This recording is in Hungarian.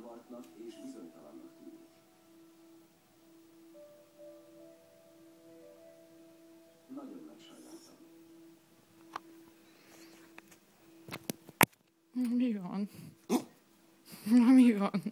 zavartnak és bizonytalannak tűnik. Nagyon megsajnáltam. Mi van? Na mi van?